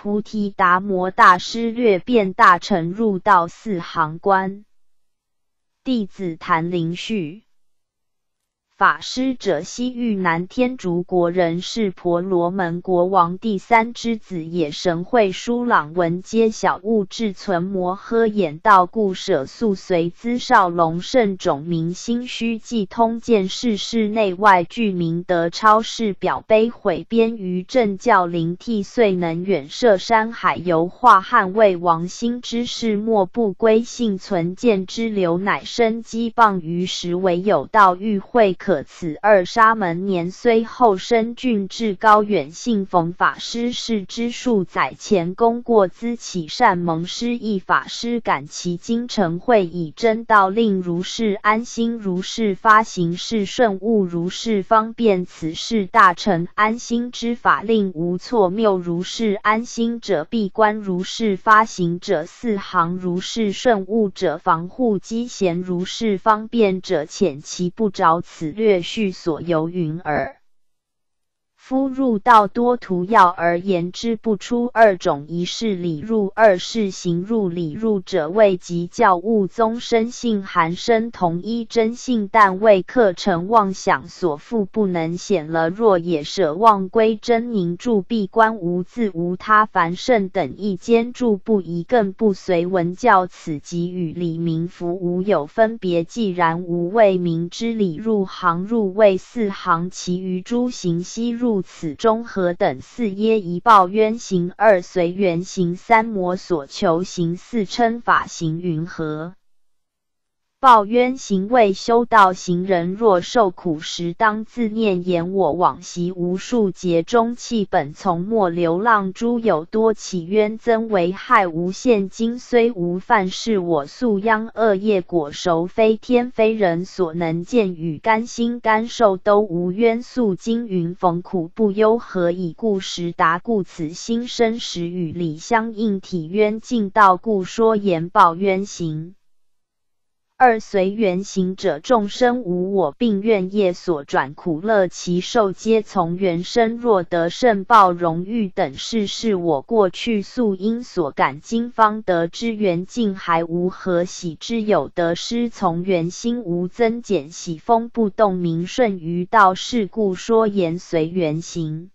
菩提达摩大师略变大乘入道四行观。弟子谭林旭。法师者，西域南天竺国人，是婆罗门国王第三之子，也。神会疏朗文皆小物至存摩诃眼道故舍宿随资少龙圣种明心虚既通见世事内外具明德超世表碑毁边于正教灵替遂能远涉山海游化汉魏王心之事莫不归幸存见之流乃生机谤于时唯有道欲会。可可此二沙门年虽后生俊志高远，信逢法师是之数载前功过资起善蒙师一法师感其精诚会以真道令如是安心，如是发行是顺悟，如是方便此事大成安心之法令无错谬，如是安心者闭关，如是发行者四行，如是顺悟者防护机弦，如是方便者遣其不着此。略叙所游云耳。夫入道多图要而言之不出二种：一是理入，二是行入。理入者谓即教物宗生性含生同一真性，但为课程妄想所缚，不能显了。若也舍妄归真，凝住闭关，无自无他，凡圣等一兼住不疑，更不随文教。此即与理明符无有分别。既然无为明之理入行入为四行，其余诸行悉入。此中何等四耶？一报冤行，二随缘行，三魔所求行，四称法行，云何？报冤行为修道行人，若受苦时，当自念言：我往昔无数劫中弃本从末流浪，诸有多起冤增为害无限。今虽无犯是我素殃恶业果熟，非天非人所能见，与甘心甘受都无冤素。今云逢苦不忧，何以故？时答：故此心生时与理相应，体冤尽道故说言报冤行。二随缘行者，众生无我，并愿业所转苦乐，其受皆从缘生。若得圣报荣誉等事，是我过去素因所感，今方得之缘尽，还无何喜之有？得失从缘心无增减，喜风不动，名顺于道，是故说言随缘行。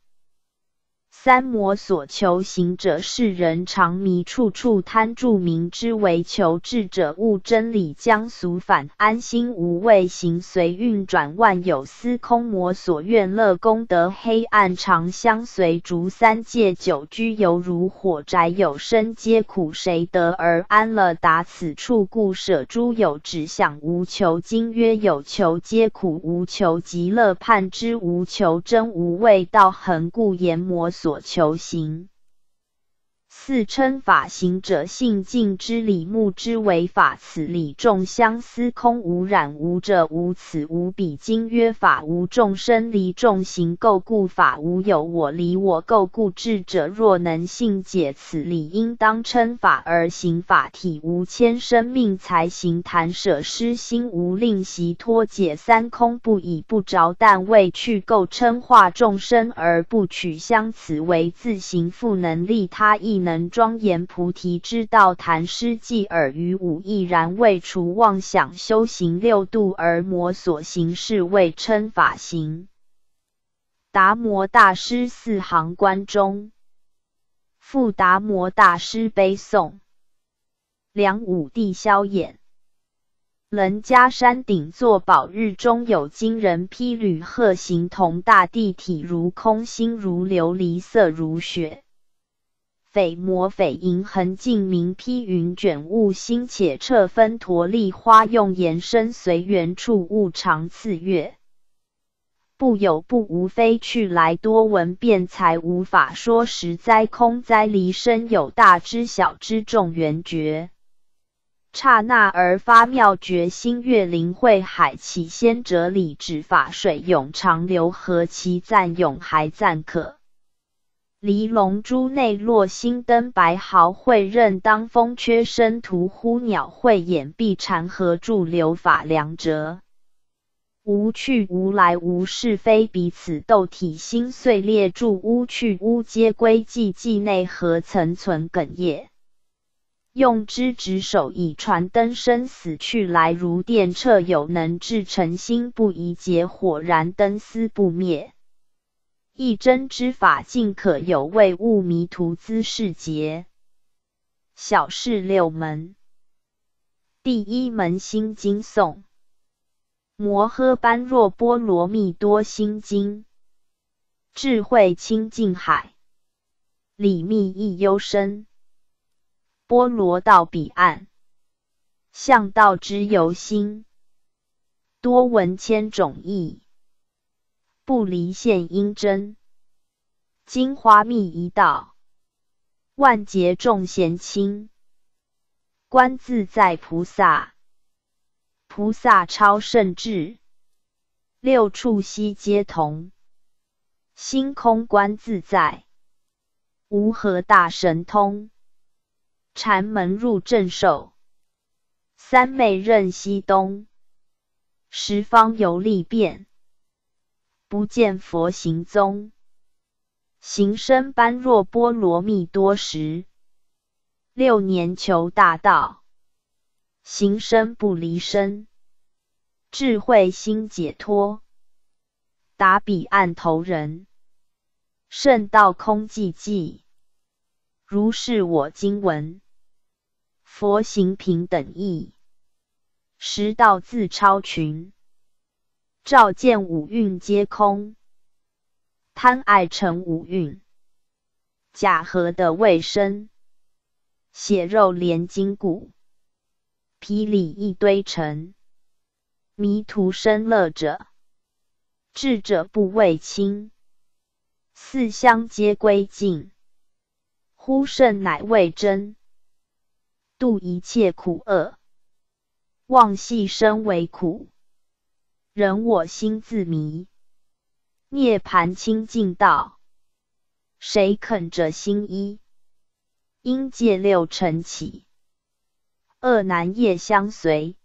三魔所求行者，世人常迷，处处贪著名之为求智者，悟真理将俗反，安心无畏，行随运转，万有司空魔所愿乐功德，黑暗常相随，逐三界久居，犹如火宅，有生皆苦，谁得而安乐？达此处，故舍诸有只想无求。今曰有求皆苦，无求极乐，判之无求真无味道，恒故言魔所。所求行。四称法行者，性尽之理，目之为法。此理众相思，空无染无者，无此无彼。今曰法无众生离众行垢故，法无有我离我垢故。智者若能信解此理，应当称法而行法。体无牵生命，才行谈舍失心，无令习脱解三空，不以不着，但为去垢称化众生而不取相。此为自行复能利他，亦能。庄严菩提之道，谈诗记耳于五亦然未除妄想，修行六度而魔所行事，谓称法行。达摩大师四行观中，复达摩大师悲颂：梁武帝萧衍，人家山顶坐宝，日中有金人披履，鹤形同大地，体如空，心如琉璃，色如雪。匪魔匪银横尽明披云卷雾星且彻分陀利花用延伸随缘处物长次月不有不无非去来多闻辩才无法说实哉空哉离身有大知小知众缘觉刹那而发妙觉心月灵慧海起先哲理指法水永长流何其赞永还赞可。离龙珠内落星灯白毫会刃当风缺身屠呼鸟会眼闭缠合住流法两折无去无来无是非，彼此斗体心碎裂，住屋去屋皆归寂寂内何曾存哽咽？用之执手以传灯生死去来如电掣，有能至诚心不疑结火燃灯丝不灭。一真之法尽可有，为物迷途兹世劫。小事六门，第一门心经颂，摩诃般若波罗蜜多心经，智慧清净海，理密亦幽深。波罗到彼岸，向道之由心，多闻千种义，不离现因真。金花密一道，万劫众贤亲，观自在菩萨，菩萨超胜智，六处悉皆同，心空观自在，无何大神通。禅门入正受，三昧任西东，十方游历遍，不见佛行踪。行深般若波罗蜜多时，六年求大道，行深不离身，智慧心解脱，达彼岸头人，圣道空寂寂，如是我今闻。佛行平等义，十道自超群，照见五蕴皆空，贪爱成五蕴，假合的未生，血肉连筋骨，皮里一堆尘，迷途生乐者，智者不畏轻，四相皆归尽，呼圣乃为真。度一切苦厄，妄系身为苦，人我心自迷。涅盘清净道，谁肯着心一？因戒六尘起，恶难业相随。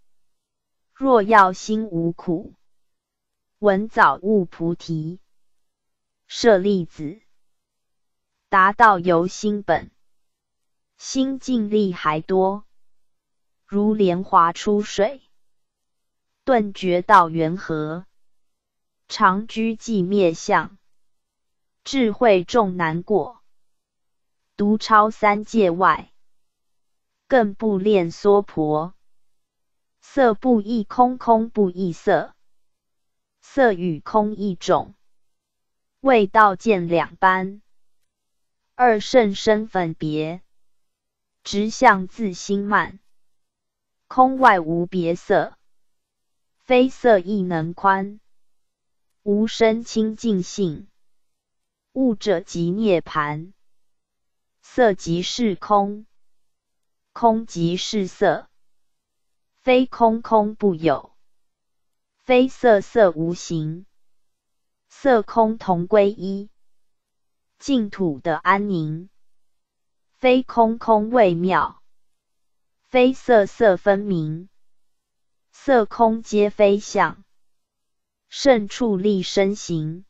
若要心无苦，闻早悟菩提。舍利子，达到由心本。心净力还多，如莲华出水，顿觉道缘和，常居寂灭相，智慧众难过，独超三界外，更不恋娑婆，色不异空，空不异色，色与空一种，味道见两般，二圣身分别。直向自心慢，空外无别色，非色亦能宽，无身清净性。物者即涅盘，色即是空，空即是色，非空空不有，非色色无形，色空同归一，净土的安宁。非空空未妙，非色色分明，色空皆非相。胜处立身形，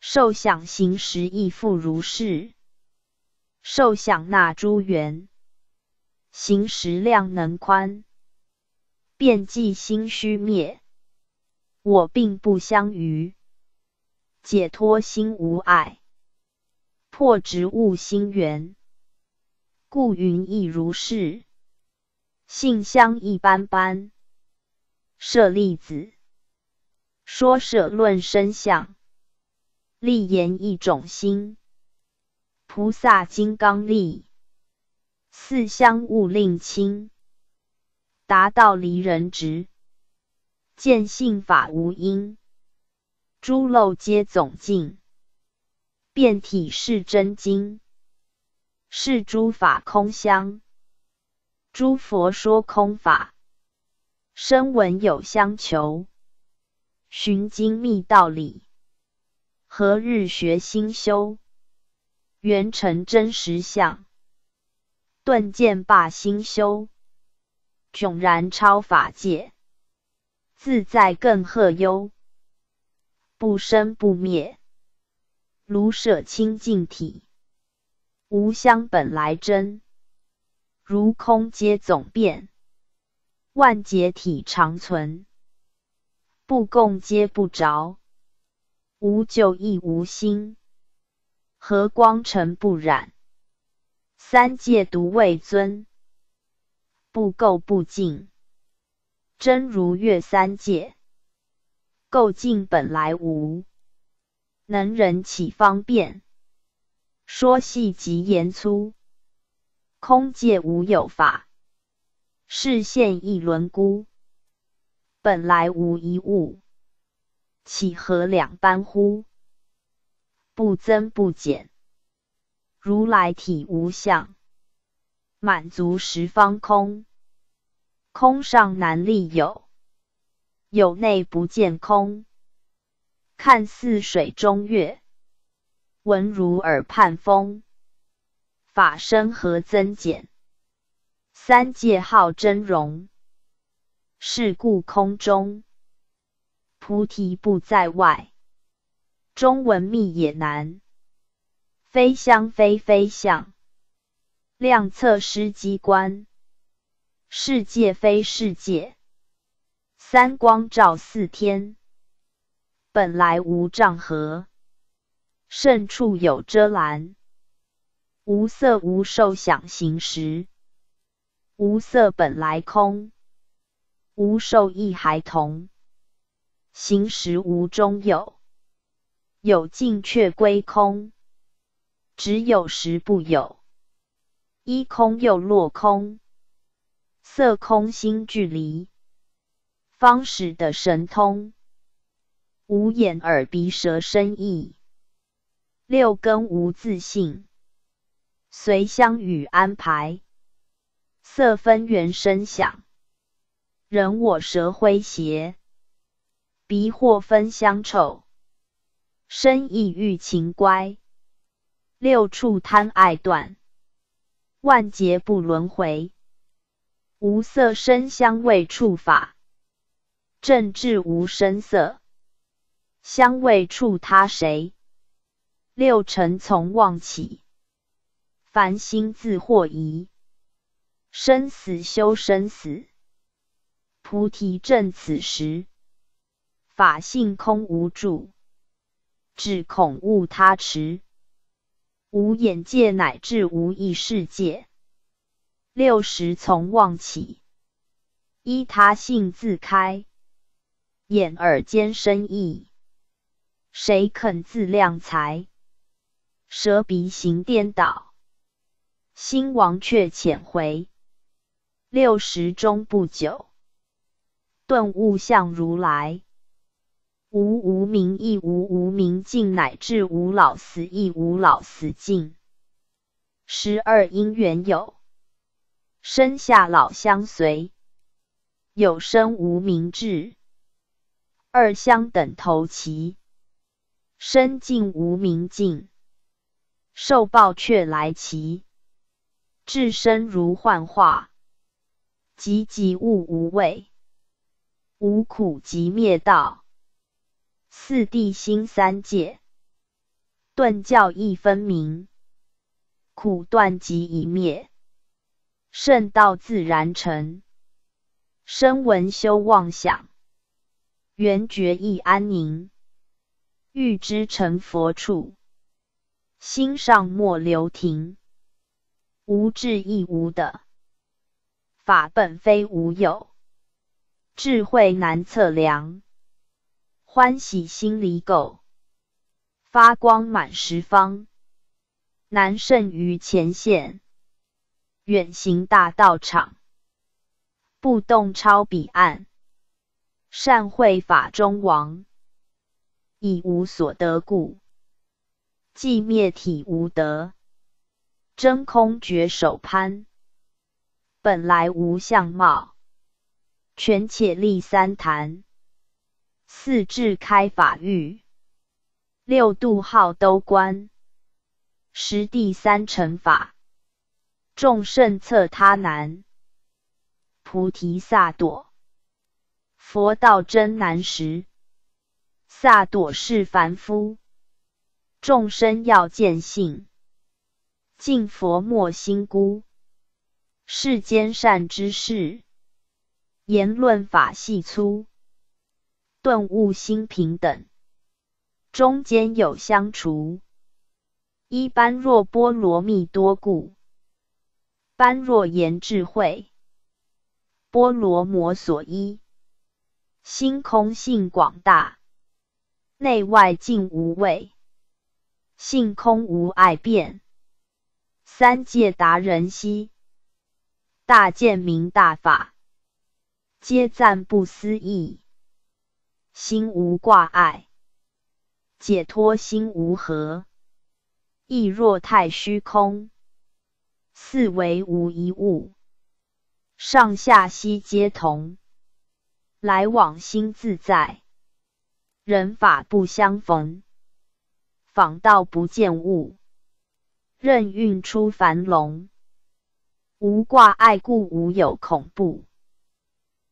受想行识亦复如是。受想那诸缘，行识量能宽，遍计心虚灭。我并不相于，解脱心无碍，破执悟心缘。故云亦如是，性相一般般。舍利子，说舍论身相，立言一种心。菩萨金刚力，四相勿令轻。达到离人直，见性法无因，诸漏皆总尽，遍体是真经。是诸法空相，诸佛说空法，声闻有相求，寻经密道理，何日学心修，圆成真实相，顿见罢心修，迥然超法界，自在更赫优，不生不灭。如舍清净体，无相本来真。如空皆总变，万劫体常存。不共皆不着，无旧亦无新。和光尘不染，三界独未尊。不垢不净，真如月三界。垢净本来无，能人岂方便？说细即言粗，空界无有法，视现一轮孤。本来无一物，岂合两般乎？不增不减，如来体无相。满足十方空，空上难立有，有内不见空。看似水中月，闻如耳畔风。法身何增减？三界号真容，是故空中。菩提不在外。中文密也难，非相非非相。量测施机关，世界非世界，三光照四天，本来无障合，甚处有遮拦。无色无受想行识，无色本来空，无受亦还同，行识无中有，有尽却归空，只有时不有。一空又落空，色空心距离，方使得神通。无眼耳鼻舌身意，六根无自性，随相与安排。色分缘声响，人我舌诙谐，鼻或分香臭，身意欲情乖，六处贪爱断。万劫不轮回，无色声香味触法，正智无声色。香味触他谁？六尘从妄起，凡心自惑疑，生死修生死，菩提正此时，法性空无住，只恐误他持。无眼界乃至无意世界，六十从妄起，依他性自开，眼耳兼生意，谁肯自量才？舌鼻行颠倒，心王却遣回，六十终不久，顿悟相如来。无无明亦无无明尽，乃至无老死亦无老死尽。十二因缘有，生下老相随，有生无明智，二相等头齐，生尽无明尽，受报却来齐，至身如幻化，寂寂物无味，无苦即灭道。四谛心三界，顿教亦分明，苦断即已灭，圣道自然成。声闻修妄想，缘觉亦安宁。欲知成佛处，心上莫留停。无智亦无的，法本非无有，智慧难测量。欢喜心里垢，发光满十方，难胜于前线。远行大道场，不动超彼岸。善会法中王，以无所得故，寂灭体无德，真空绝手攀。本来无相貌，权且立三坛。四智开法域，六度号都观，十地三乘法，众圣测他难。菩提萨埵，佛道真难识，萨朵是凡夫，众生要见性，敬佛莫心孤。世间善知识，言论法细粗，顿悟心平等，中间有相除。一般若波罗蜜多故，般若言智慧，波罗摩所依。心空性广大，内外尽无畏，性空无碍变，三界达人兮。大见明大法，皆赞不思议。心无挂碍，解脱心无合，亦若太虚空。四维无一物，上下悉皆同。来往心自在，人法不相逢，访道不见物，任运出凡笼。无挂碍故，无有恐怖；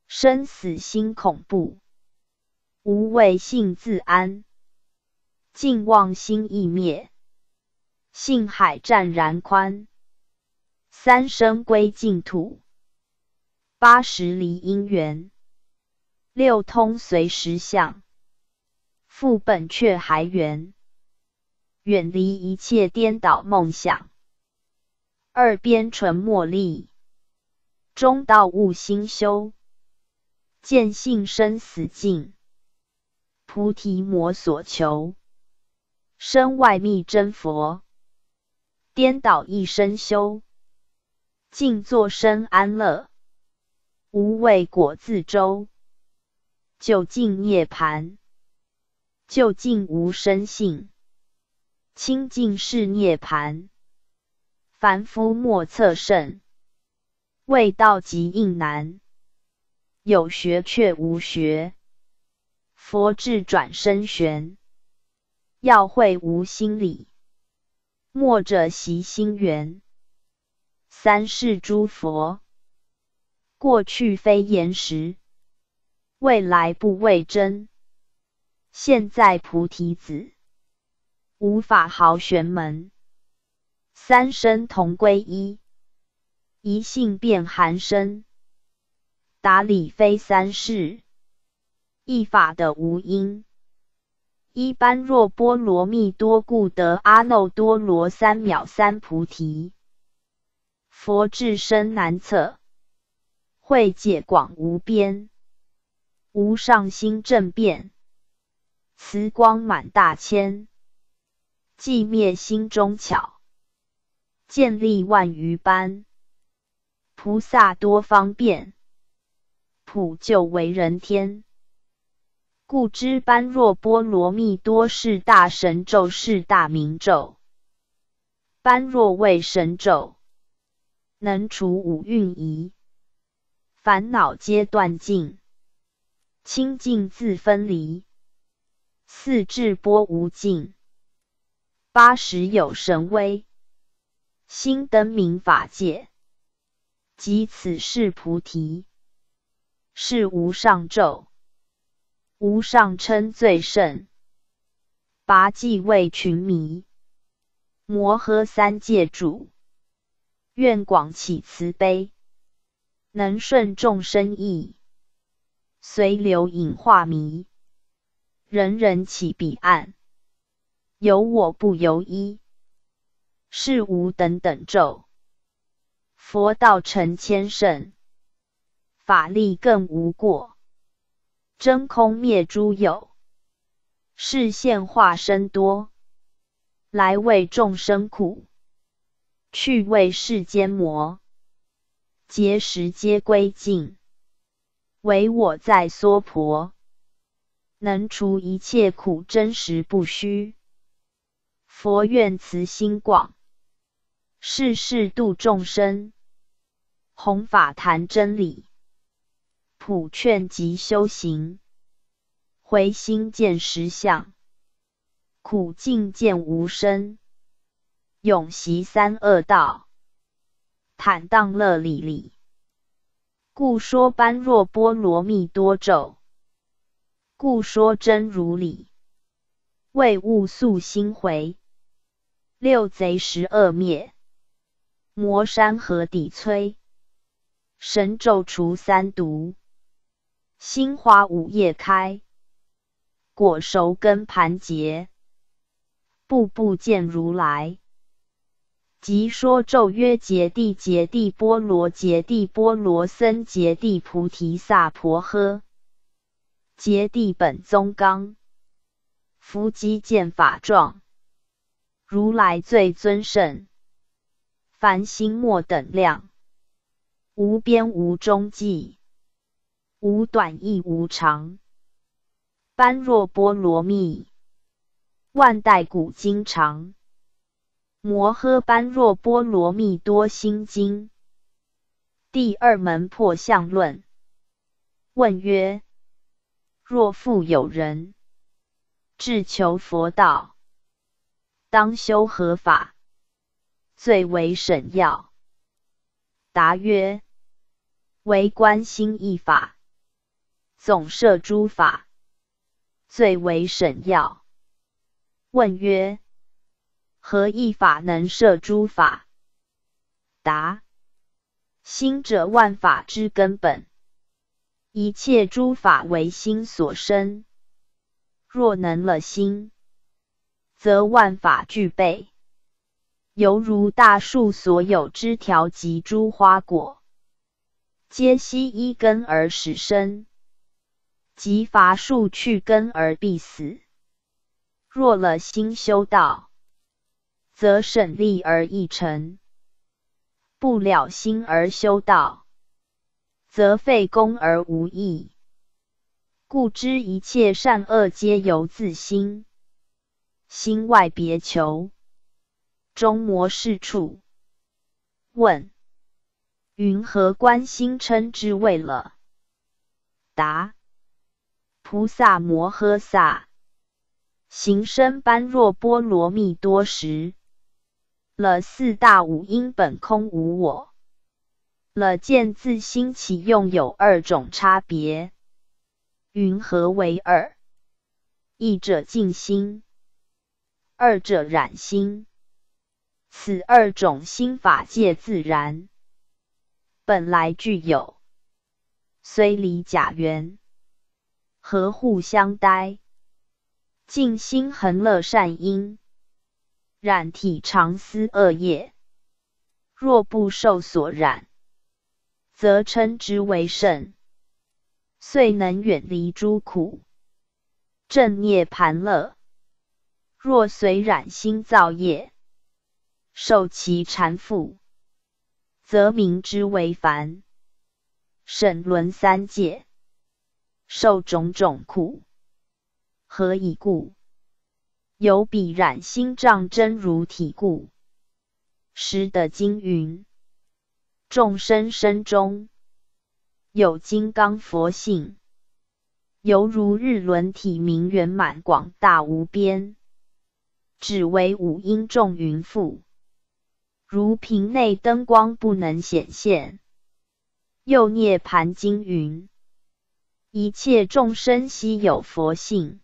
生死心恐怖，无畏性自安。尽妄心亦灭，性海湛然宽。三生归净土，八十离因缘，六通随实相。复本却还原，远离一切颠倒梦想。二边纯莫利，中道悟心修，见性生死尽，菩提摩所求，身外密真佛，颠倒一生修，静坐身安乐，无畏果自周，究竟涅盘，究竟无生性，清净是涅盘。凡夫莫测甚，未道即应难。有学却无学，佛智转身玄。要会无心理，莫者习心缘。三世诸佛，过去非言实，未来不为真。现在菩提子，无法毫玄门。三生同归一，一性变含生。达理非三世，一法的无因。一般若波罗蜜多故得阿耨多罗三藐三菩提。佛智深难测，慧解广无边，无上心正变，慈光满大千，寂灭心中巧。建立万余般，菩萨多方便，普救为人天。故知般若波罗蜜多是大神咒，是大明咒。般若为神咒，能除五蕴疑，烦恼皆断尽，清净自分离，四智波无尽，八十有神威。心灯明法界，即此是菩提，是无上咒，无上称最胜，拔济为群迷，摩诃三界主，愿广起慈悲，能顺众生意，随流引化迷，人人起彼岸，有我不由一。是无等等咒，佛道成千圣，法力更无过。真空灭诸有，是现化身多，来为众生苦，去为世间魔。劫时皆归尽，唯我在娑婆，能除一切苦，真实不虚。佛愿慈心广。世世度众生，弘法谈真理，普劝及修行，回心见实相，苦尽见无生，永习三恶道，坦荡乐理理。故说般若波罗蜜多咒，故说真如理。为物速心回，六贼十恶灭，摩山河底摧，神咒除三毒，心花五叶开，果熟根盘结，步步见如来。即说咒曰：揭谛揭谛波罗揭谛波罗僧揭谛菩提萨婆诃，揭谛本宗纲。伏击见法状，如来最尊圣，凡心莫等量，无边无中际，无短亦无长。般若波罗蜜，万代古今常。摩诃般若波罗蜜多心经第二门破相论。问曰：若复有人。至求佛道，当修何法？最为省要。答曰：为观心一法，总摄诸法，最为省要。问曰：何一法能摄诸法？答：心者万法之根本，一切诸法为心所生。若能了心，则万法具备，犹如大树所有枝条及诸花果，皆悉依根而始生。即伐树去根而必死。若了心修道，则省力而易成；不了心而修道，则费功而无益。故知一切善恶皆由自心，心外别求，中魔是处。问：云何观心称之为了？答：菩萨摩诃萨行深般若波罗蜜多时，了四大五因本空无我，了见自心起用有二种差别。云何为二？一者静心，二者染心。此二种心法界自然，本来具有，虽离假缘，何互相待？静心恒乐善因，染体常思恶业。若不受所染，则称之为圣。遂能远离诸苦，正涅盘乐。若随染心造业，受其缠缚，则名之为凡。沈沦三界，受种种苦。何以故？有彼染心障真如体故。时的经云：众生身中。有金刚佛性，犹如日轮体明圆满广大无边，只为五阴众云覆，如瓶内灯光不能显现。又涅盘经云：一切众生悉有佛性，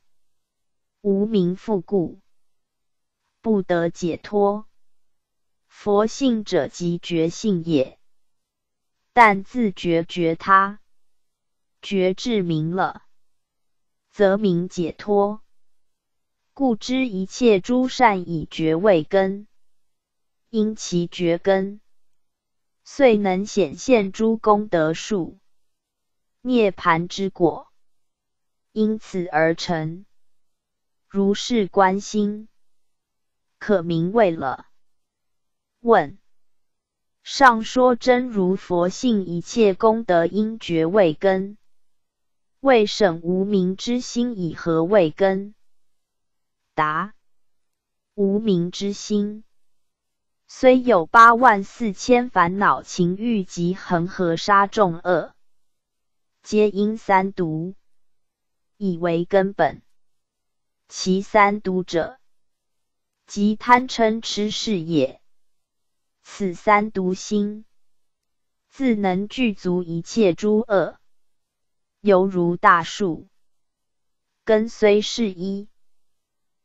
无名复故，不得解脱。佛性者，即觉性也。但自觉觉他，觉智明了，则明解脱。故知一切诸善以觉为根，因其觉根，遂能显现诸功德树、涅盘之果，因此而成。如是观心，可名为了。问。上说真如佛性一切功德因觉未根，未省无名之心以何为根？答：无名之心，虽有八万四千烦恼情欲及恒河沙众恶，皆因三毒以为根本。其三毒者，即贪嗔痴是也。此三毒心，自能具足一切诸恶，犹如大树，根虽是一，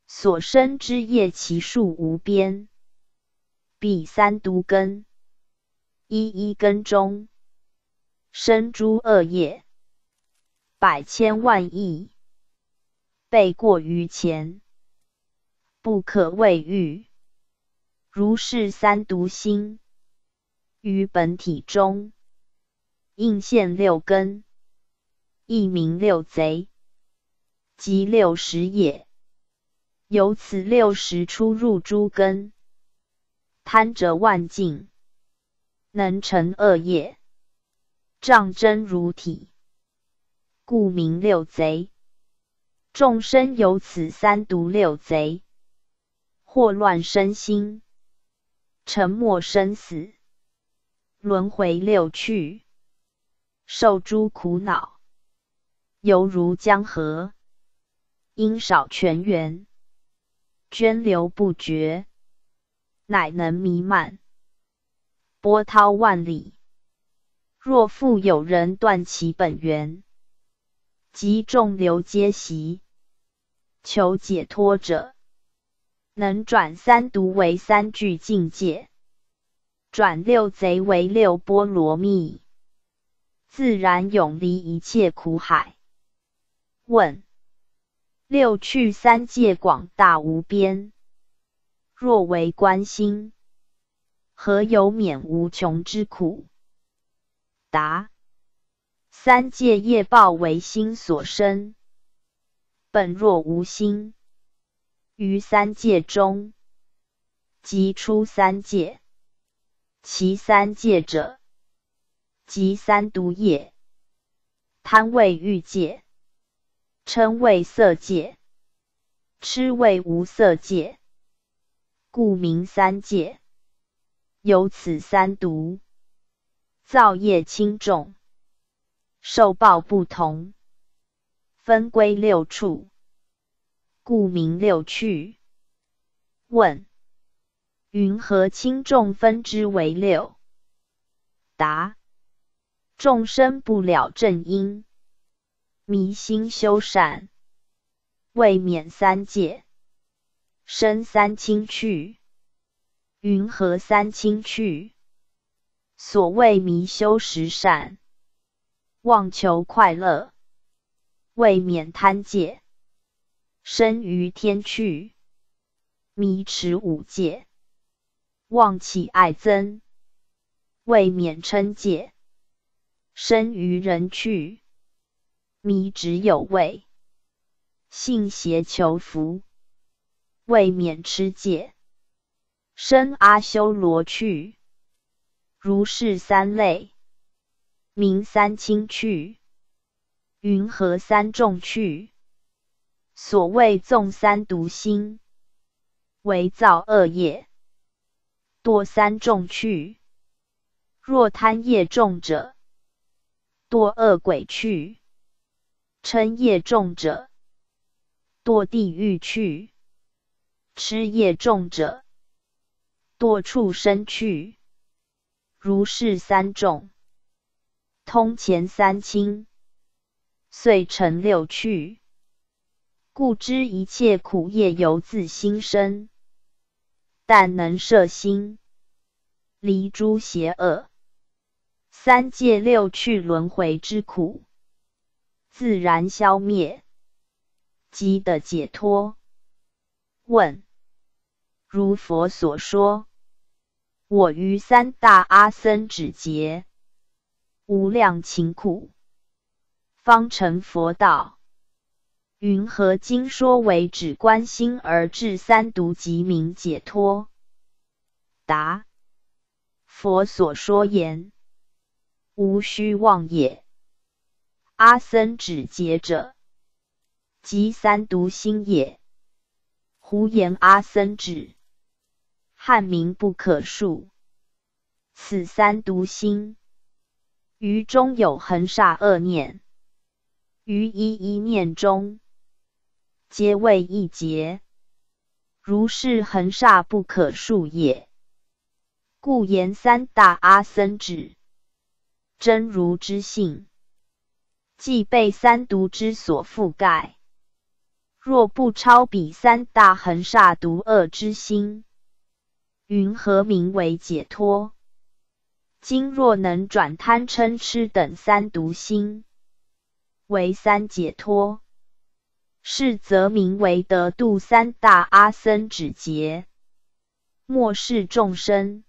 所生之业其数无边。彼三毒根，一一根中生诸恶业，百千万亿，倍过于前，不可谓喻。如是三毒心，于本体中。应现六根，亦名六贼，即六识也。由此六识出入诸根。贪者万境，能成恶业，障真如体，故名六贼。众生有此三毒六贼，祸乱身心，沉没生死，轮回六趣，受诸苦恼，犹如江河，因少泉源，涓流不绝。乃能弥漫，波涛万里。若复有人断其本源，即众流皆习，求解脱者，能转三毒为三聚境界，转六贼为六波罗蜜，自然永离一切苦海。问：六趣三界广大无边。若为观心，何有免无穷之苦？答：三界业报为心所生，本若无心，于三界中，即出三界。其三界者，即三毒业：贪为欲界，嗔为色界，痴为无色界。故名三界，有此三毒，造业轻重，受报不同，分归六处，故名六趣。问：云何轻重分之为六？答：众生不了正因，迷心修善，未免三界。生三清趣，云何三清趣？所谓迷修十善，妄求快乐，未免贪戒；生于天趣，迷持五戒，妄起爱憎，未免嗔戒；生于人趣，迷执有味，信邪求福。未免持戒，生阿修罗去，如是三类，名三清去。云何三众去？所谓纵三毒心，为造恶业，堕三众去。若贪业重者，堕恶鬼去；嗔业重者，堕地狱去。吃业重者，堕畜生趣；如是三众，通前三清，遂成六趣。故知一切苦业由自心生，但能摄心，离诸邪恶，三界六趣轮回之苦，自然消灭，即得解脱。问：如佛所说，我于三大阿僧只劫，无量勤苦，方成佛道。云何经说为止观心而至三毒即名解脱？答：佛所说言，无虚妄也。阿僧只劫者，即三毒心也。胡言阿僧止，汉民不可数。此三毒心，于中有恒煞恶念，于一一念中，皆为一劫。如是恒煞不可数也。故言三大阿僧止，真如之性，即被三毒之所覆盖。若不超彼三大恒煞毒恶之心，云何名为解脱？今若能转贪嗔痴等三毒心，为三解脱，是则名为得度三大阿僧止劫，末世众生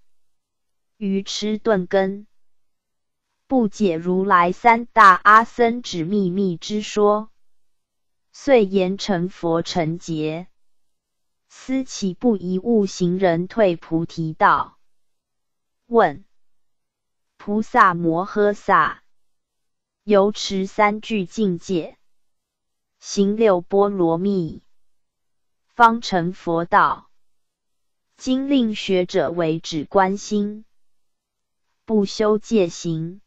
愚痴钝根。不解如来三大阿僧止秘密之说，遂言成佛成劫。思其不一悟行人退菩提道。问：菩萨摩诃萨，由持三具境界，行六波罗蜜，方成佛道。今令学者为止观心，不修戒行。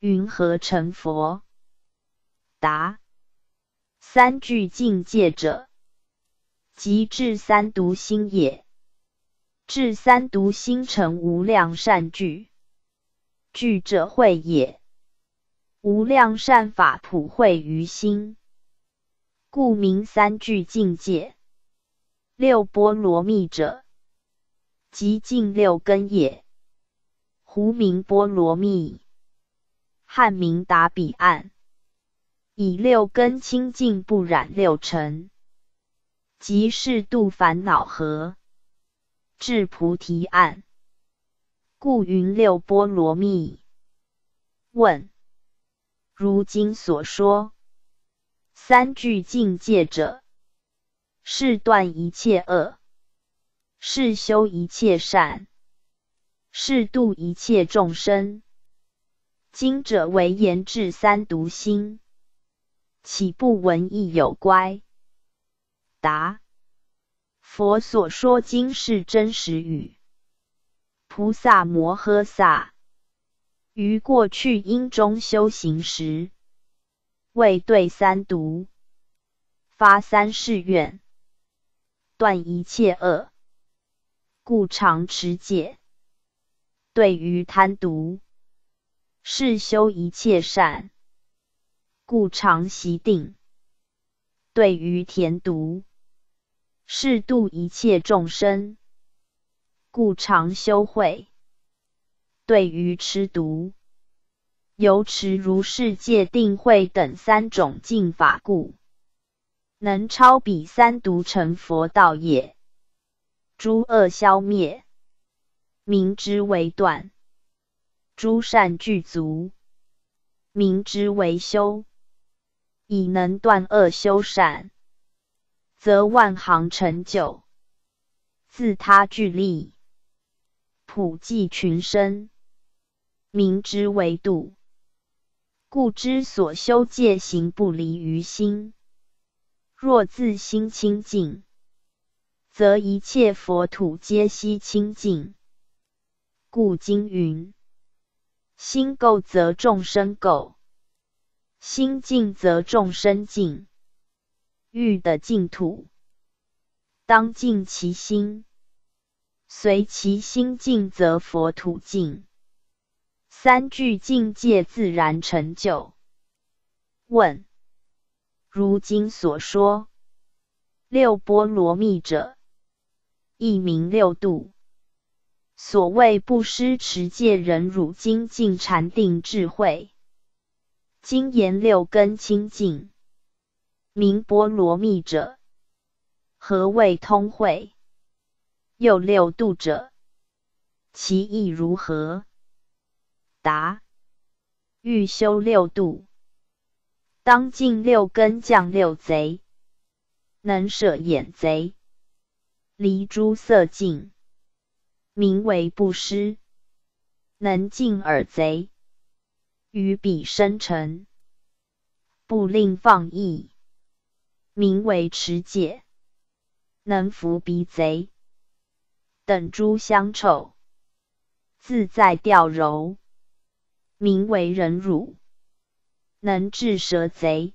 云何成佛？答：三具境界者，即至三毒心也。至三毒心成无量善具，具者慧也。无量善法普惠于心，故名三具境界。六波罗蜜者，即净六根也。胡名波罗蜜？汉名达彼岸，以六根清净不染六尘，即是度烦恼河，至菩提岸，故云六波罗蜜。问：如今所说三具境界者，是断一切恶，是修一切善，是度一切众生。今者为言至三毒心，岂不闻亦有乖？答：佛所说经是真实语。菩萨摩诃萨于过去因中修行时，为对三毒发三誓愿，断一切恶，故常持戒。对于贪毒。是修一切善，故常习定；对于甜毒，是度一切众生，故常修慧；对于吃毒，由持如是界定慧等三种净法故，能超彼三毒成佛道也。诸恶消灭，名之为断。诸善具足，名之为修。以能断恶修善，则万行成就，自他俱利，普济群生，名之为度。故知所修戒行不离于心。若自心清净，则一切佛土皆悉清净。故经云。心垢则众生垢，心净则众生净。欲的净土，当净其心；随其心净，则佛土净。三具境界自然成就。问：如今所说六波罗蜜者，一名六度。所谓不施持戒忍辱精进禅定智慧，今言六根清净，名波罗蜜者，何谓通慧？又六度者，其意如何？答：欲修六度，当尽六根降六贼，能舍眼贼，离诸色境。名为不施，能尽耳贼，于彼生成，不令放逸，名为持戒，能伏鼻贼，等诸香臭，自在调柔，名为忍辱，能治蛇贼，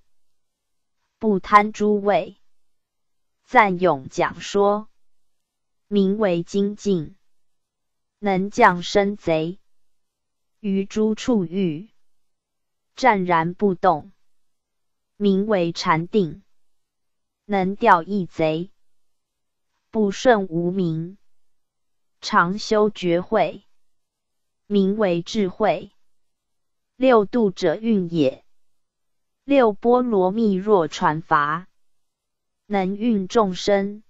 不贪诸味，赞咏讲说，名为精进。能降生贼。于诸处狱，湛然不动，名为禅定。能调一贼，不顺无名，常修绝慧，名为智慧。六度者运也。六波罗蜜若传法，能运众生。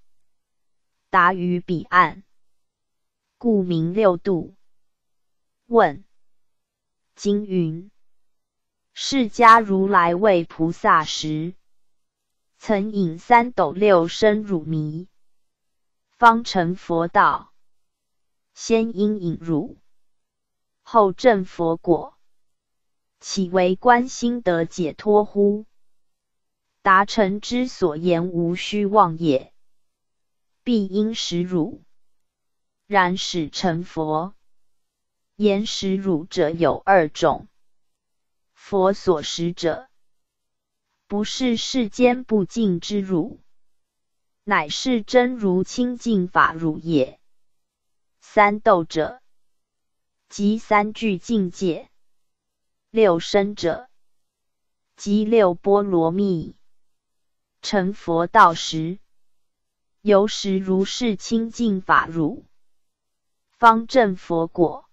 达于彼岸，故名六度。问：经云，释迦如来为菩萨时，曾饮三斗六升乳糜，方成佛道。先因饮乳，后证佛果。岂为观心得解脱乎？达成之所言无虚妄也。必因识汝，然使成佛。言识汝者有二种：佛所识者，不是世间不净之汝，乃是真如清净法汝也。三斗者，即三具境界。六身者，即六波罗蜜。成佛道时，由实如是清净法汝，方证佛果。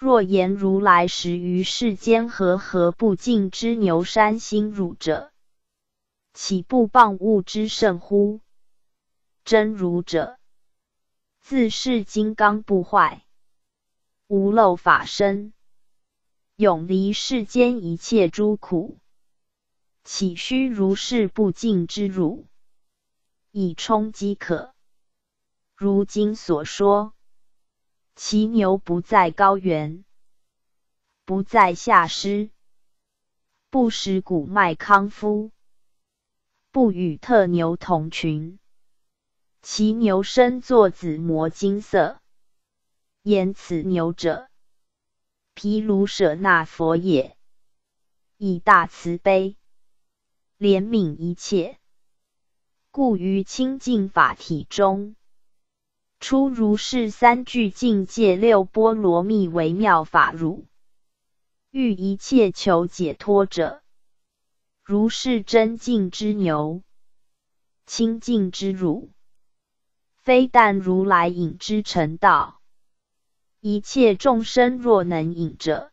若言如来时于世间和合不净之牛山心汝者，岂不谤物之甚乎？真如者，自是金刚不坏，无漏法身。永离世间一切诸苦，岂须如是不净之汝，以充饥渴？如今所说，其牛不在高原，不在下施，不食谷麦康复，不与特牛同群，其牛身作紫磨金色，言此牛者。毗卢舍那佛也，以大慈悲怜悯一切，故于清净法体中，出如是三具境界六波罗蜜为妙法如。欲一切求解脱者，如是真净之牛，清净之汝，非但如来引之成道。一切众生若能引者，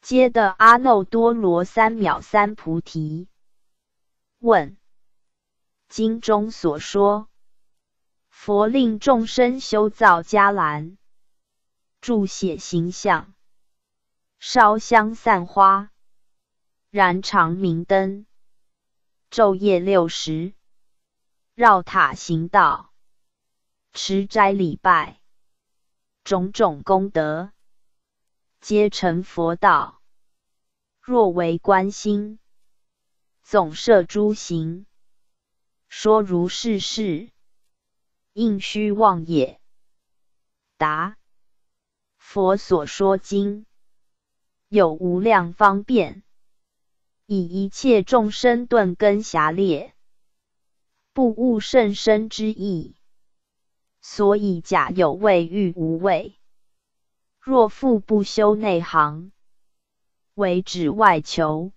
皆得阿耨多罗三藐三菩提。问：经中所说，佛令众生修造伽蓝，注写形象，烧香散花，燃长明灯，昼夜六时，绕塔行道，持斋礼拜。种种功德，皆成佛道。若为观心，总摄诸行，说如是事，应虚妄也。答：佛所说经，有无量方便，以一切众生顿根狭劣，不悟甚深之意。所以假有味欲无味。若复不修内行，唯指外求，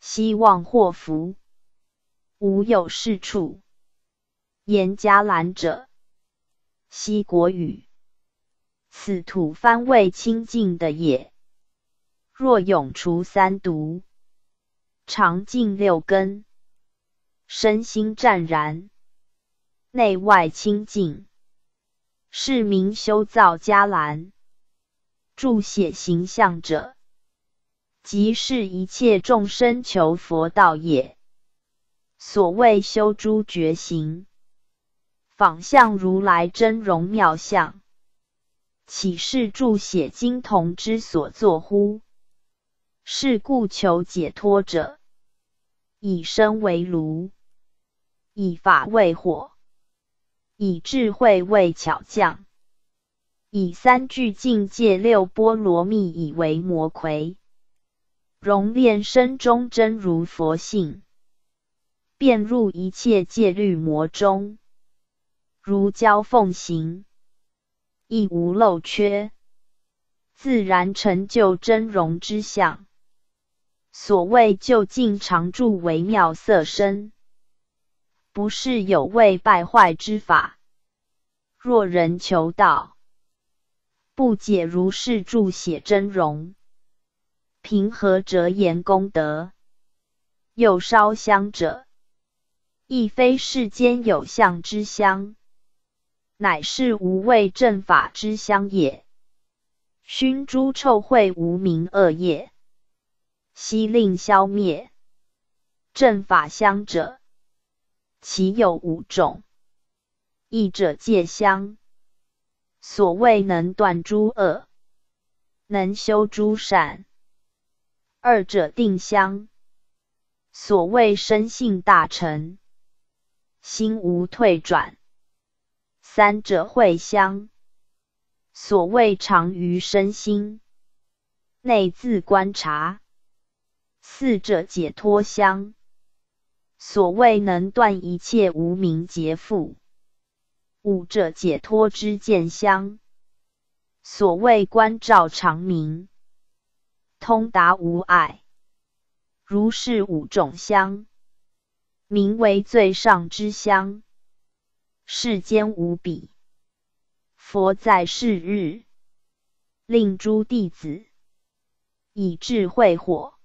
希望祸福，无有是处。言迦兰者，西国语。此土番味清净的也。若永除三毒，常净六根，身心湛然。内外清净，是名修造迦兰，注写形象者，即是一切众生求佛道也。所谓修诸觉行，仿像如来真容妙相，岂是注写经同之所作乎？是故求解脱者，以身为炉，以法为火。以智慧为巧匠，以三具境界六波罗蜜以为魔魁，熔炼身中真如佛性，便入一切戒律魔中，如胶奉行，亦无漏缺，自然成就真容之相。所谓就近常住为妙色身，不是有未败坏之法。若人求道，不解如是注写真容，平和者言功德，又烧香者，亦非世间有相之香，乃是无畏正法之香也。熏诸臭秽无名恶业，悉令消灭。正法香者。其有五种：一者戒香，所谓能断诸恶，能修诸善；二者定香，所谓生性大成，心无退转；三者慧香，所谓常于身心，内自观察；四者解脱香。所谓能断一切无明劫缚，五者解脱之见香；所谓观照常明，通达无碍。如是五种香，名为最上之香，世间无比。佛在是日，令诸弟子以智慧火。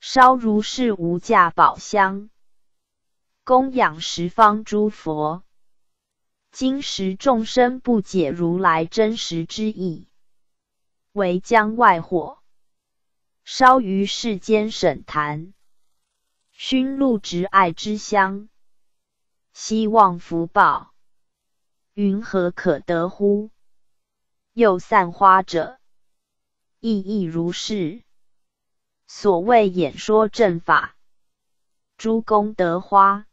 烧如是无价宝香，供养十方诸佛。今时众生不解如来真实之意，唯将外火烧于世间审坛，熏入执爱之香，希望福报，云何可得乎？又散花者，亦亦如是。所谓演说正法，诸功德花，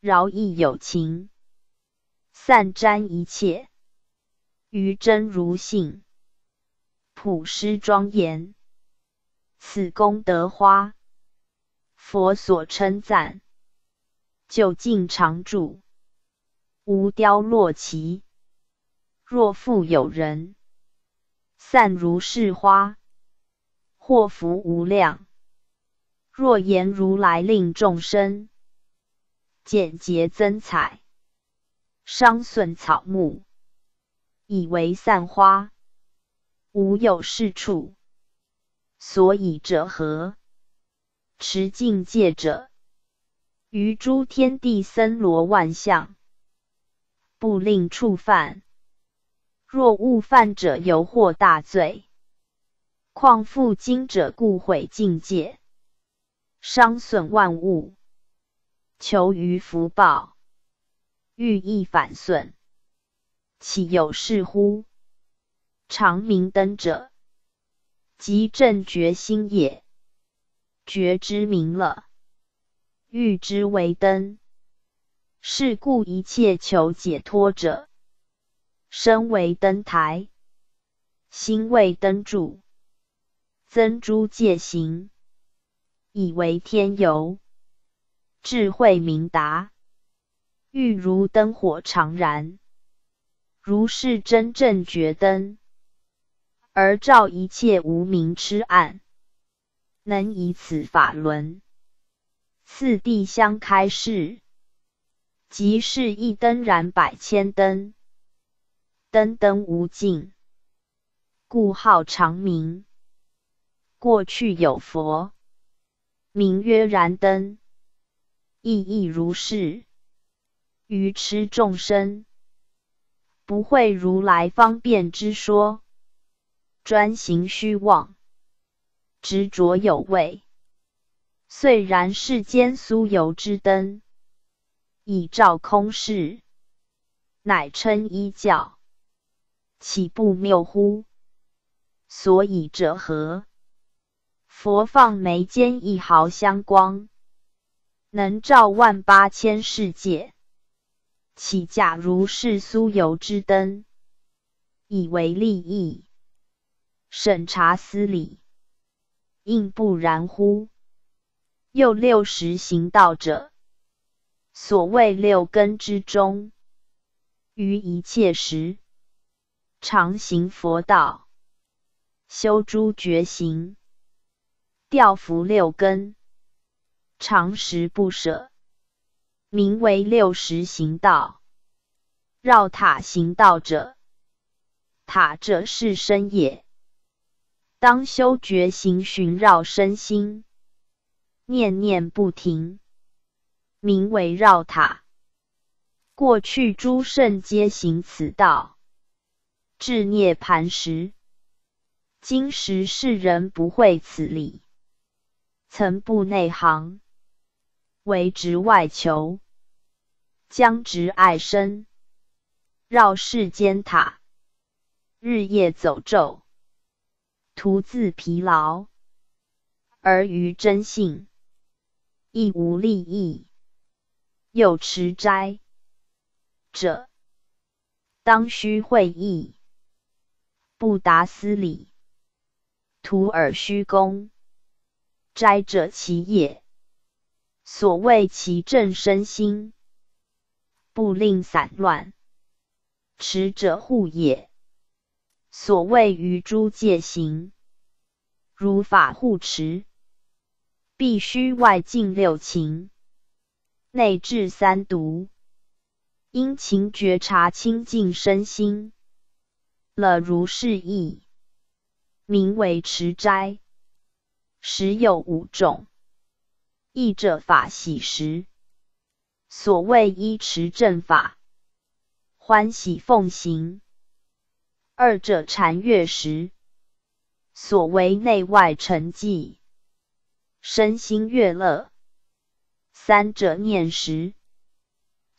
饶益有情，散沾一切，于真如性，普施庄严。此功德花，佛所称赞，究竟常住，无凋落期。若复有人散如是花，祸福无量。若言如来令众生简洁增彩，伤损草木，以为散花，无有是处。所以者何？持境界者，于诸天地森罗万象，不令触犯。若误犯者，犹获大罪。况复经者故毁境界，伤损万物，求于福报，欲亦反损，岂有是乎？常明灯者，即正觉心也。觉之明了，欲之为灯。是故一切求解脱者，身为灯台，心为灯柱。增诸戒行，以为天游；智慧明达，欲如灯火常燃。如是真正觉灯，而照一切无明痴暗，能以此法轮，四地相开示，即是一灯燃百千灯，灯灯无尽，故号长明。过去有佛，名曰燃灯，意亦如是。愚痴众生，不会如来方便之说，专行虚妄，执着有味。虽然世间酥油之灯，以照空事，乃称依教，岂不谬乎？所以者何？佛放眉间一毫香光，能照万八千世界。岂假如是酥油之灯，以为利益？审查思理，应不然乎？又六十行道者，所谓六根之中，于一切时常行佛道，修诸觉行。调伏六根，常时不舍，名为六十行道。绕塔行道者，塔者是身也。当修觉行，寻绕身心，念念不停，名为绕塔。过去诸圣皆行此道，至涅盘时，今时世人不会此理，曾不内行，为执外求，将执爱身，绕世间塔，日夜走昼。徒自疲劳，而于真性亦无利益。又持斋者，当须会意，不达思理，徒尔虚功。斋者其业，所谓其正身心，不令散乱。持者护也。所谓于诸戒行，如法护持，必须外境六情，内治三毒，因情觉察清净身心，了如是意，名为持斋。时有五种，一者法喜时，所谓依持正法，欢喜奉行。二者禅悦时，所为内外成绩，身心悦乐；三者念时，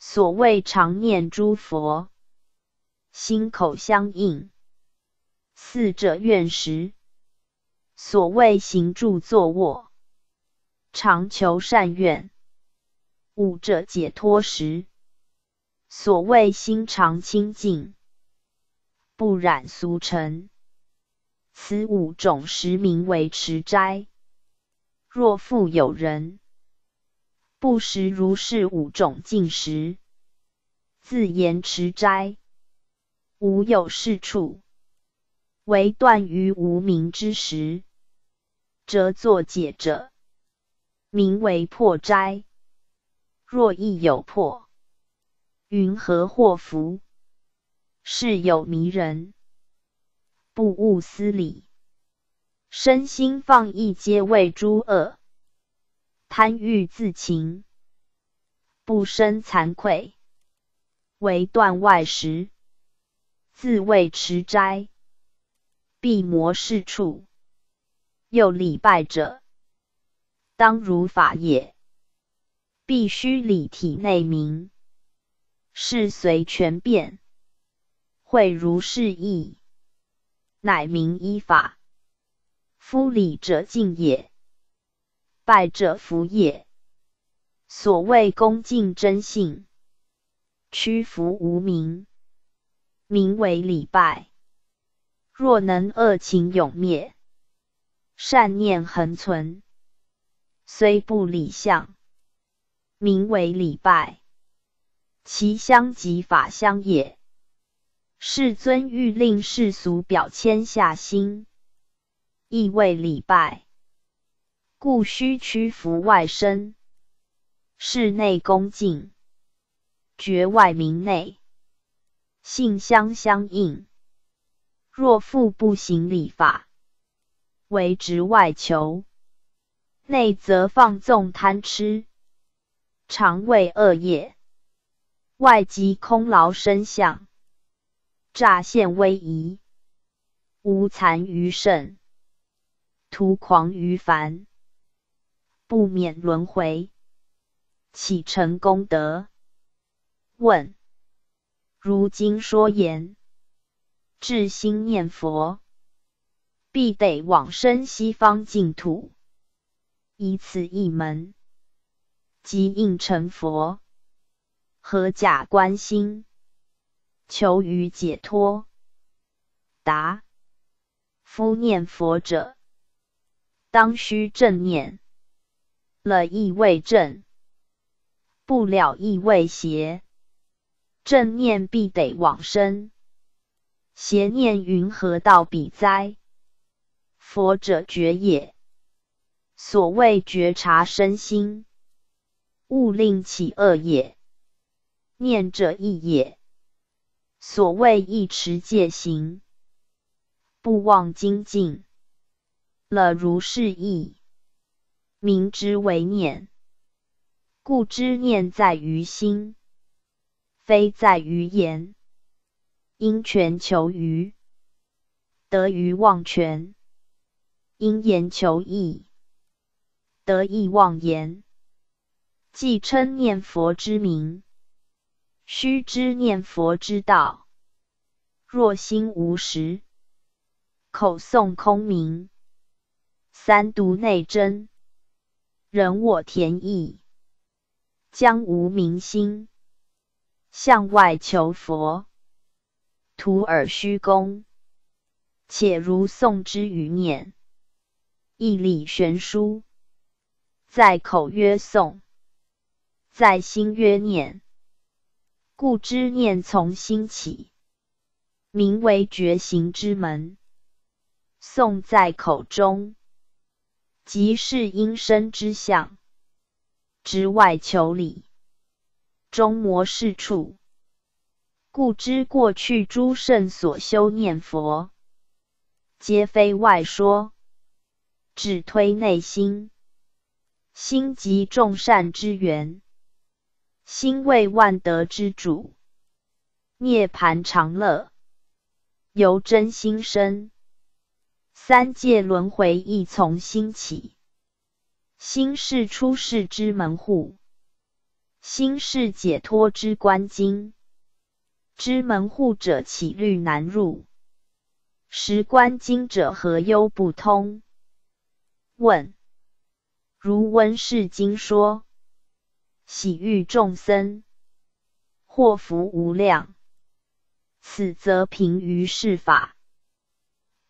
所谓常念诸佛，心口相应；四者愿时，所谓行住坐卧，常求善愿；五者解脱时，所谓心常清净。不染俗尘，此五种实名为持斋。若复有人不识如是五种净食，自言持斋，无有是处，唯断于无名之时，则作解者，名为破斋。若亦有破，云何祸福？是有迷人，不悟思理，身心放逸，皆为诸恶，贪欲自情，不生惭愧，唯断外食，自谓持斋，必魔事处，又礼拜者，当如法也，必须理体内明，事随权变。会如是意，乃明依法。夫礼者敬也，拜者福也。所谓恭敬真信，屈服无名，名为礼拜。若能恶情永灭，善念恒存，虽不礼相，名为礼拜。其相即法相也。世尊欲令世俗表谦下心，亦为礼拜，故须屈服外身，室内恭敬，绝外明内，性相相应。若复不行礼法，为执外求，内则放纵贪痴，常为恶业，外即空劳身相。乍现威仪，无残于圣，徒狂于凡，不免轮回，岂成功德？问：如今说言，至心念佛，必得往生西方净土，以此一门，即应成佛，合假观心？求于解脱。答：夫念佛者，当须正念。了意未正，不了意未邪。正念必得往生，邪念云何到彼哉？佛者觉也。所谓觉察身心，勿令其恶也。念者意也。所谓一持戒行，不忘精进，了如是意，名之为念。故知念在于心，非在于言。因权求于得于忘权；因言求意，得意忘言。既称念佛之名，须知念佛之道。若心无实，口诵空名，三毒内真，人我田意，将无明心，向外求佛。徒尔虚功，且如诵之余念，义理悬殊，在口曰诵，在心曰念，故知念从心起，名为觉行之门。诵在口中，即是因身之相，直外求理，中魔是处。故知过去诸圣所修念佛，皆非外说，只推内心。心即众善之源，心为万德之主，涅盘常乐，由真心生。三界轮回亦从心起。心是出世之门户，心是解脱之关经。知门户者，起虑难入；识观经者，何忧不通？问：如温氏经说，喜欲众生祸福无量，此则平于世法，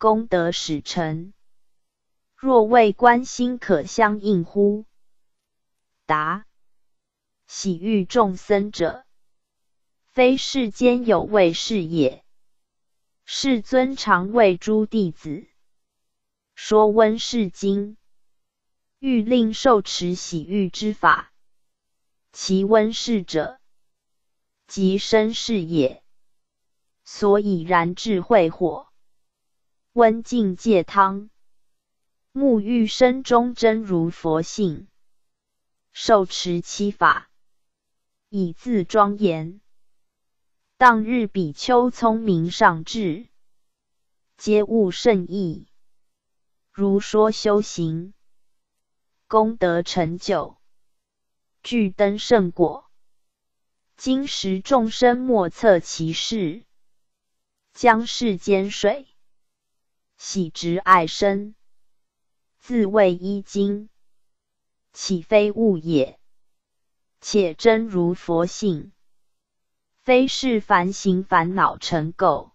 功德使成。若为观心可相应乎？答：喜欲众生者。非世间有为是也。世尊常为诸弟子说温氏经，欲令受持喜欲之法。其温氏者，即身世也。所以燃智慧火，温境界汤，沐浴身中真如佛性，受持七法，以自庄严。当日比丘聪明上智，皆悟甚意。如说修行，功德成就，具登圣果。今时众生莫测其事，将世间水。喜直爱身，自谓衣经，岂非物也？且真如佛性。非是凡行烦恼成垢，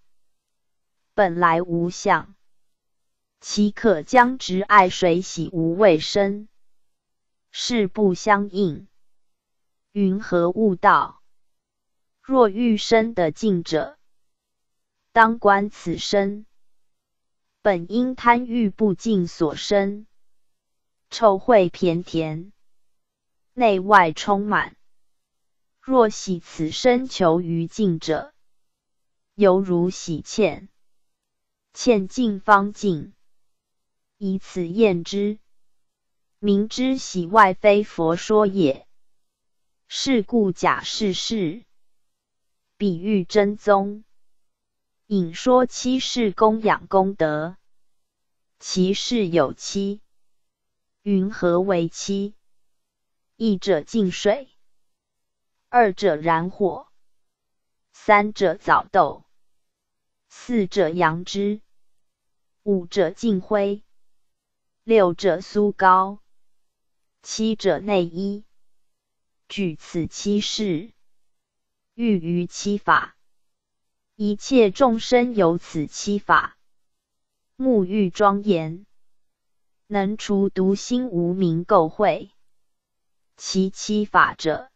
本来无相，岂可将直爱水洗无畏身？事不相应，云何悟道？若欲生得净者，当观此身，本因贪欲不净所生，臭秽偏甜，内外充满。若喜此身求于净者，犹如喜欠，欠尽方净，以此验之，明知喜外非佛说也。是故假世事，比喻真宗，引说七世供养功德，其事有七，云何为七？一者净水。二者燃火，三者早斗，四者扬之，五者净灰，六者酥膏，七者内衣。举此七事，欲于七法，一切众生有此七法，沐浴庄严，能除独心无明垢秽。其七法者。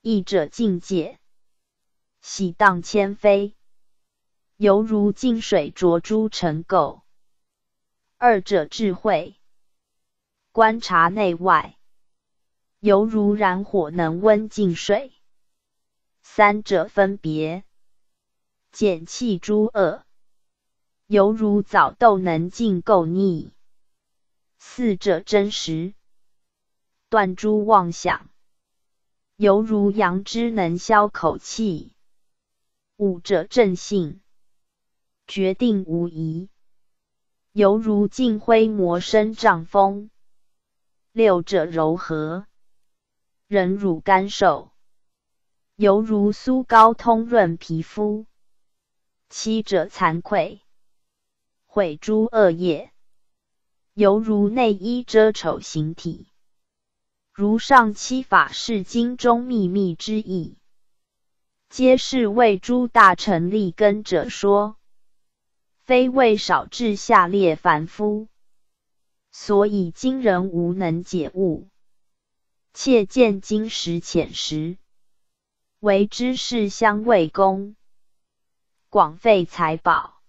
一者境界，喜荡千飞，犹如净水浊诸尘垢；二者智慧，观察内外，犹如燃火能温静水。三者分别，减气诸恶，犹如早豆能尽垢腻。四者真实，断诸妄想，犹如阳之能消口气。五者正性，决定无疑，犹如镜辉磨身丈风。六者柔和，忍辱甘受。犹如酥膏通润皮肤，七者惭愧，毁诸恶业；犹如内衣遮丑形体。如上七法是经中秘密之意，皆是为诸大臣立根者说，非为少至下列凡夫。所以今人无能解悟，切见今时浅时。为知是相为功，广费财宝，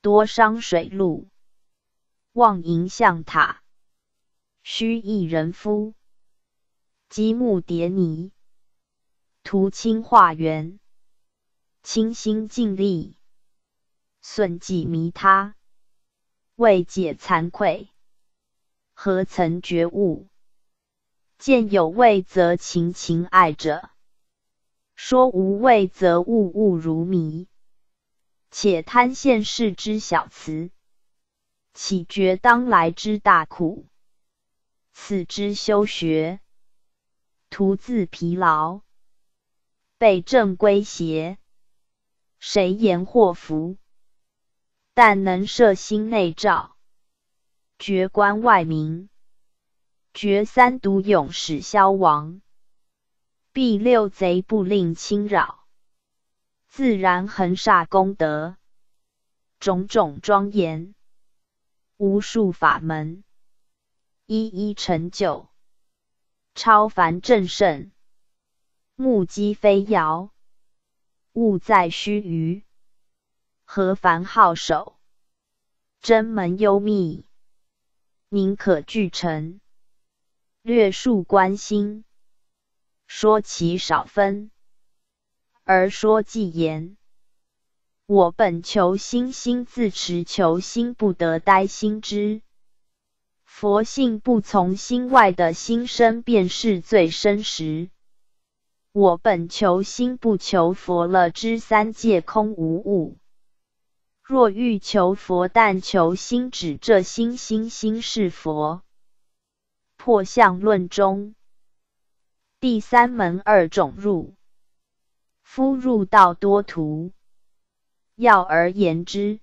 多伤水陆，望迎象塔，虚意人夫，积木叠泥，图清化圆，清心尽力，损己迷他，未解惭愧，何曾觉悟？见有畏则情情爱者。说无畏则物物如迷，且贪现世之小慈，岂觉当来之大苦？此之修学，徒自疲劳，被正归邪，谁言祸福？但能摄心内照，觉观外明，觉三毒永始消亡。必六贼不令侵扰，自然恒煞功德，种种庄严，无数法门，一一成就，超凡正圣，目击飞摇，物在须臾，何凡好手，真门幽密，宁可具成，略述关心。说其少分，而说既言。我本求心心自持，求心不得呆心之。佛性不从心外的心生，便是最深实。我本求心不求佛了，知三界空无物。若欲求佛，但求心，指这心心心是佛。破相论中。第三门二种入，夫入道多途。要而言之，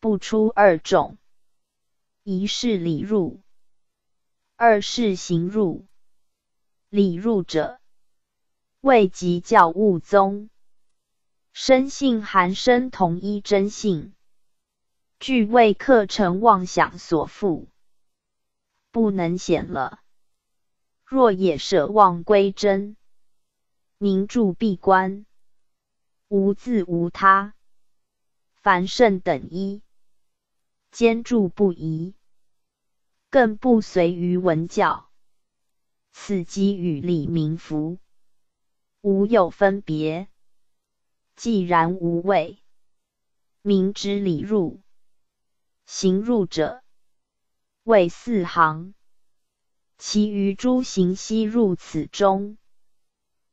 不出二种：一是理入，二是行入。理入者，谓即教物宗，生性含生同一真性，具为课程妄想所缚，不能显了。若也舍妄归真，凝住闭关，无自无他，凡圣等一，坚住不移，更不随于文教。此即与理明福，无有分别。既然无畏，明之理入，行入者，为四行。其余诸行悉入此中，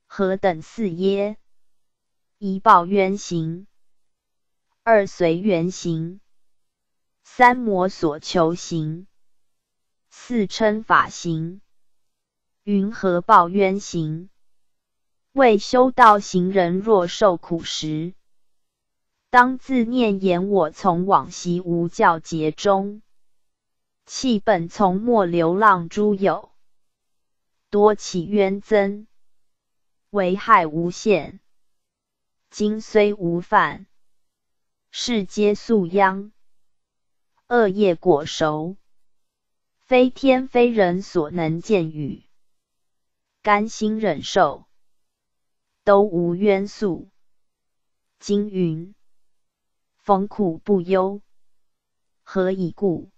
何等四耶？一报冤行，二随缘行，三魔所求行，四称法行。云何报冤行？为修道行人若受苦时，当自念言：我从往昔无教劫中。弃本从末流浪诸有，多起冤增，危害无限。今虽无犯，世皆宿殃。恶业果熟，非天非人所能见与。甘心忍受，都无冤诉。今云逢苦不忧，何以故？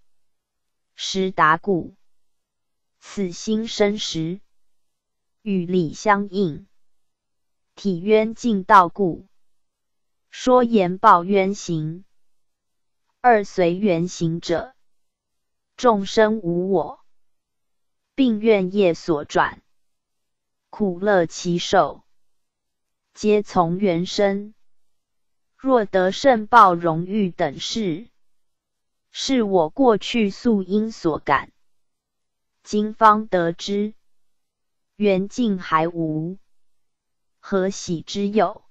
师达故，此心生时，与理相应。体渊尽道故，说言报渊行。二随缘行者，众生无我，并愿业所转，苦乐其受，皆从缘生。若得胜报荣誉等事，是我过去素因所感，今方得知，缘尽还无。何喜之有？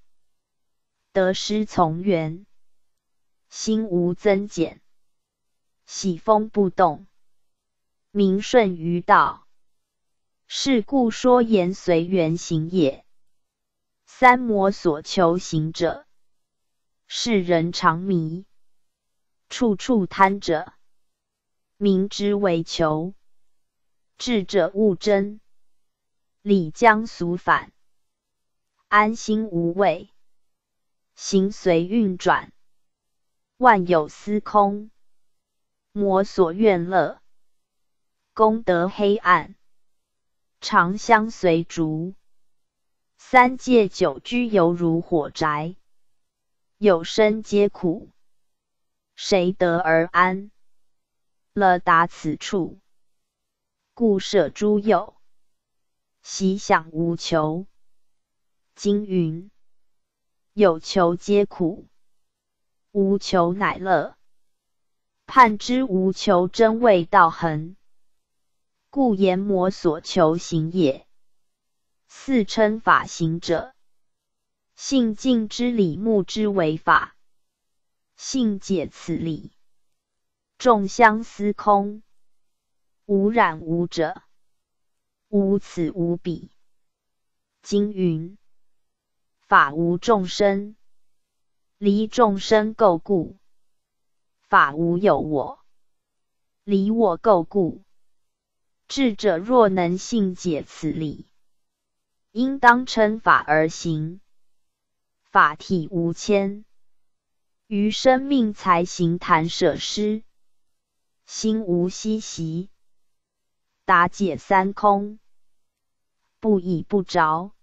得失从缘，心无增减，喜风不动，名顺于道。是故说言随缘行也。三魔所求行者，世人常迷，处处贪者，明之为求；智者勿争，理将俗反。安心无畏，行随运转，万有司空，魔所愿乐，功德黑暗，常相随逐。三界久居犹如火宅，有生皆苦，谁得而安？乐达此处，故舍诸有，喜享无求。经云：有求皆苦，无求乃乐。判之无求真谓道恒，故言魔所求行也。四称法行者，性尽之理，目之为法；性解此理，众相思空，无染无者，无此无彼。经云。法无众生，离众生垢故；法无有我，离我垢故。智者若能信解此理，应当称法而行。法体无牵，于生命才行谈舍施，心无息息，达解三空，不以不着。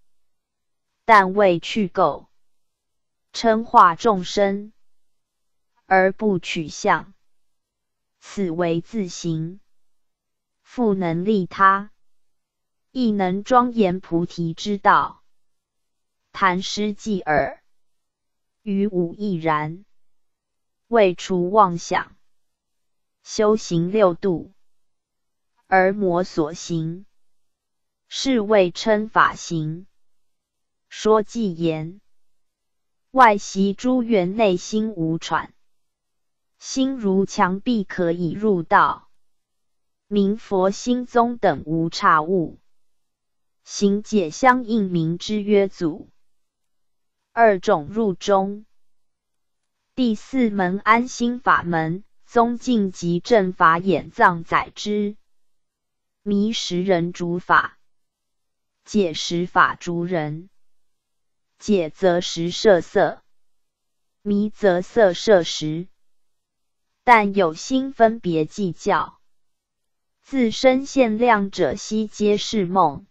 但为去垢，称化众生，而不取相，此为自行。复能利他，亦能庄严菩提之道。谈诗记耳，于无亦然。为除妄想，修行六度，而魔所行，是谓称法行。说偈言：外习诸缘，内心无喘。心如墙壁，可以入道。明佛心宗等无差物，行解相应，名之曰祖。二种入中。第四门安心法门，宗净及正法眼藏载之。迷十人主法，解十法逐人。解则实摄色，迷则色摄实。但有心分别计较，自身现量者，悉皆是梦。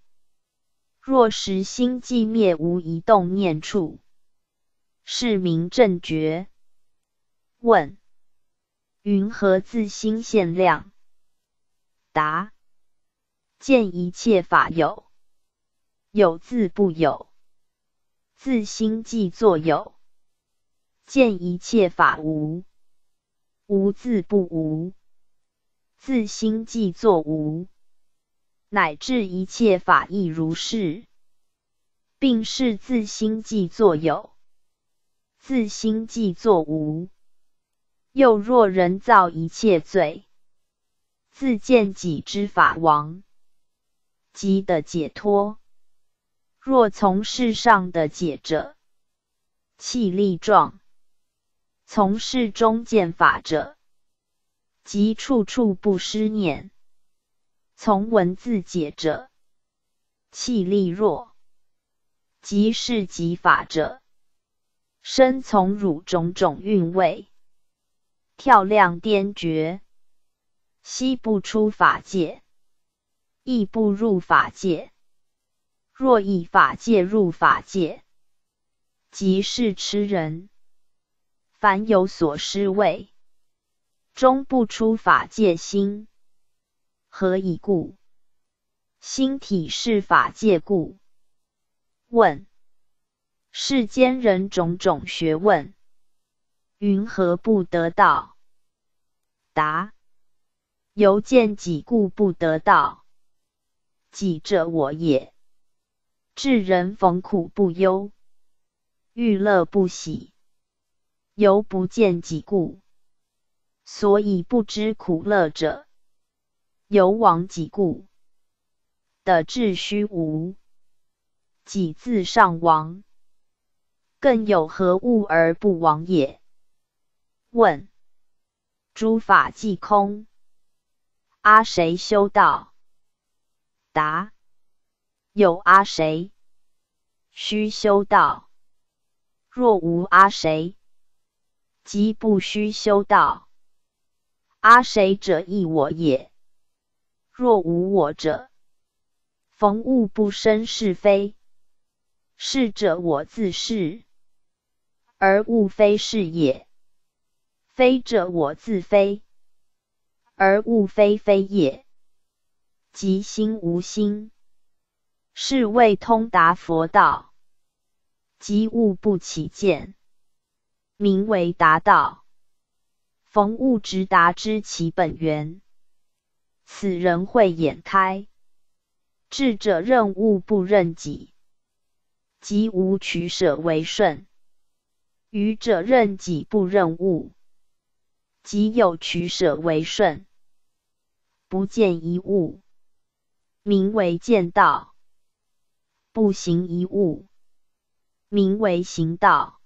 若实心寂灭，无一动念处，是名正觉。问：云何自心现量？答：见一切法有，有自不有。自心即作有，见一切法无，无自不无；自心即作无，乃至一切法亦如是，并是自心即作有，自心即作无。又若人造一切罪，自见己之法王，即的解脱。若从事上的解者，气力壮；从事中见法者，即处处不失念；从文字解者，气力弱；即是即法者，身从汝种种韵味，跳亮颠绝，悉不出法界，亦不入法界。若以法界入法界，即是痴人。凡有所失位，终不出法界心。何以故？心体是法界故。问：世间人种种学问，云何不得道？答：由见己故不得道。己者我也。智人逢苦不忧，遇乐不喜，犹不见己故，所以不知苦乐者，犹亡己故。的智虚无，己自上亡，更有何物而不亡也？问：诸法即空，阿谁修道？答。有阿谁？须修道。若无阿谁，即不须修道。阿谁者，亦我也。若无我者，逢物不生是非。是者，我自是，而物非是也；非者，我自非，而物非非也。即心无心。是谓通达佛道，即物不起见，名为达道。逢物直达知其本源，此人慧眼开。智者任物不任己，即无取舍为顺；愚者任己不任物，即有取舍为顺。不见一物，名为见道。不行一物，名为行道；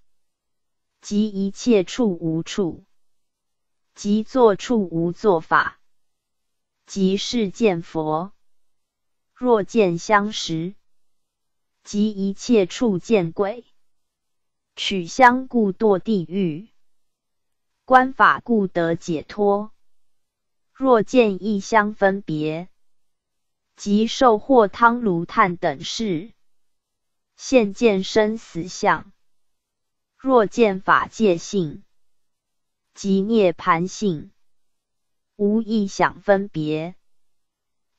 即一切处无处，即作处无作法，即是见佛。若见相识，即一切处见鬼。取相故堕地狱，观法故得解脱。若见异相分别，即受或汤炉炭等事。现见生死相，若见法界性，即涅盘性，无异想分别，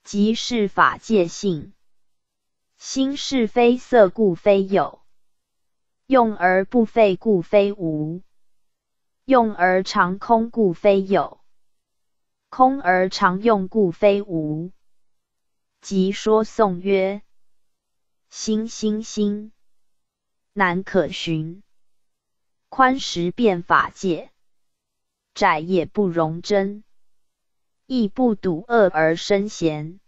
即是法界性。心是非色故非有，用而不废故非无，用而常空故非有，空而常用故非无。即说颂曰。心心心，难可寻。宽实变法界，窄也不容真。亦不睹恶而生贤，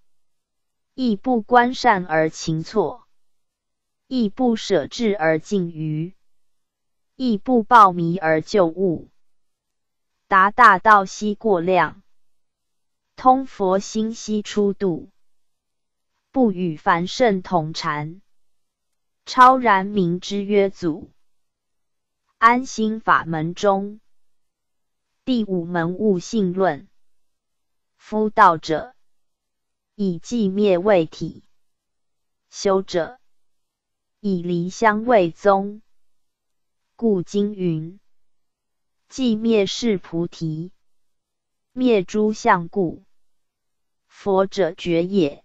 亦不观善而情错，亦不舍智而近愚，亦不暴迷而就悟。达大道悉过量，通佛心悉出度。不与凡圣同禅，超然名之曰祖。安心法门中，第五门悟性论。夫道者，以寂灭为体；修者，以离相为宗。故经云：既灭世菩提，灭诸相故。佛者觉也。